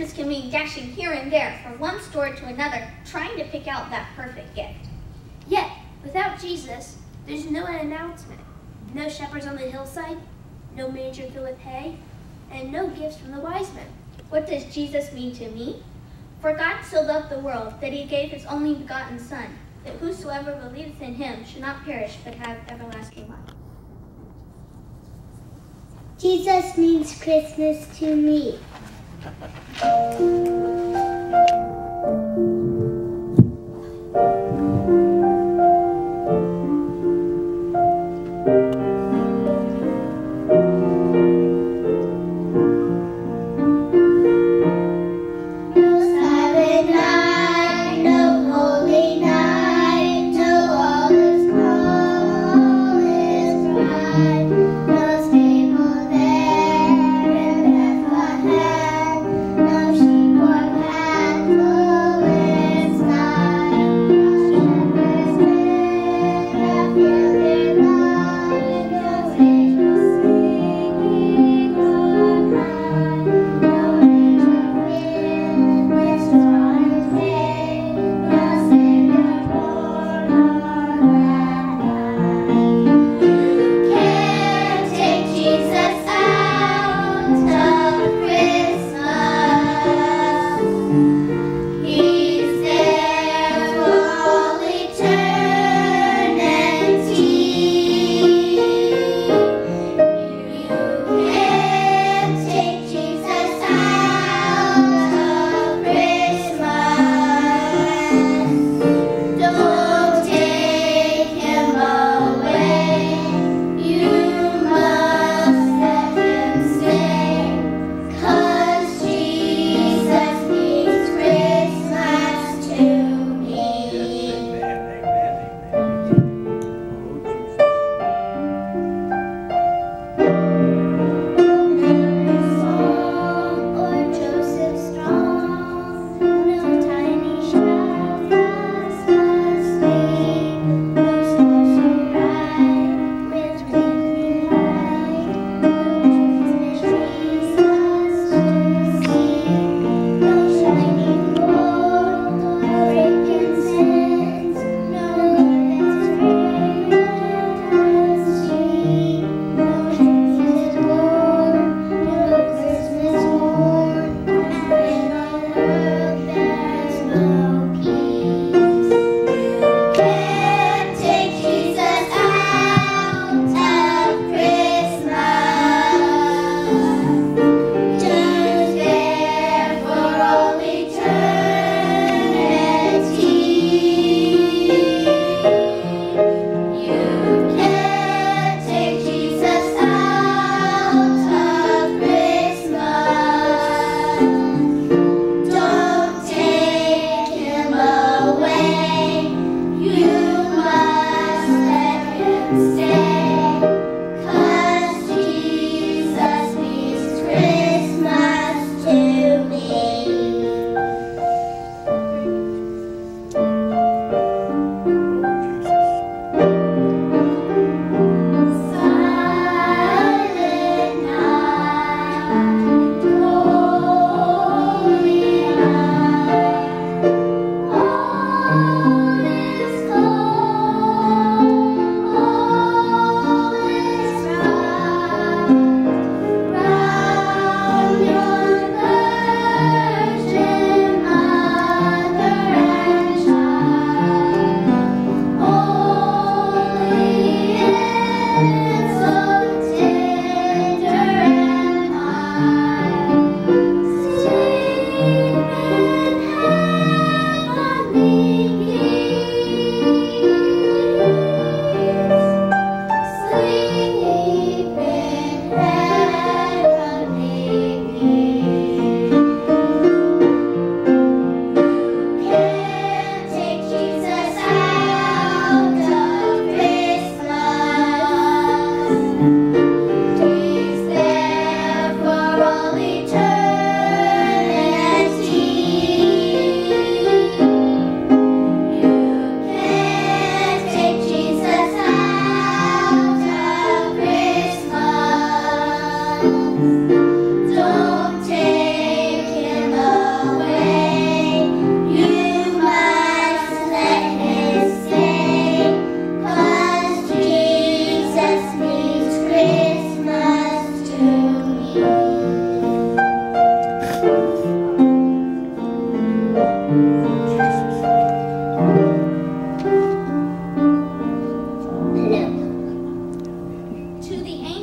Christmas can mean dashing here and there from one store to another, trying to pick out that perfect gift. Yet, without Jesus, there's no announcement, no shepherds on the hillside, no manger filled with hay, and no gifts from the wise men. What does Jesus mean to me? For God so loved the world that he gave his only begotten Son, that whosoever believeth in him should not perish but have everlasting life. Jesus means Christmas to me. Thank you.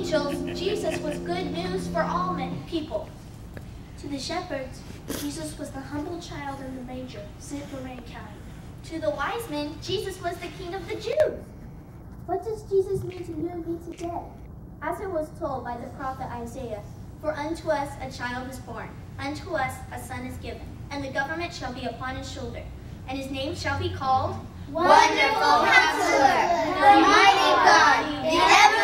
angels, Jesus was good news for all men, people. To the shepherds, Jesus was the humble child in the manger, sent for mankind. To the wise men, Jesus was the king of the Jews. What does Jesus mean to you and me today? As it was told by the prophet Isaiah, For unto us a child is born, unto us a son is given, and the government shall be upon his shoulder, and his name shall be called Wonderful Counselor, the Mighty God, the Ever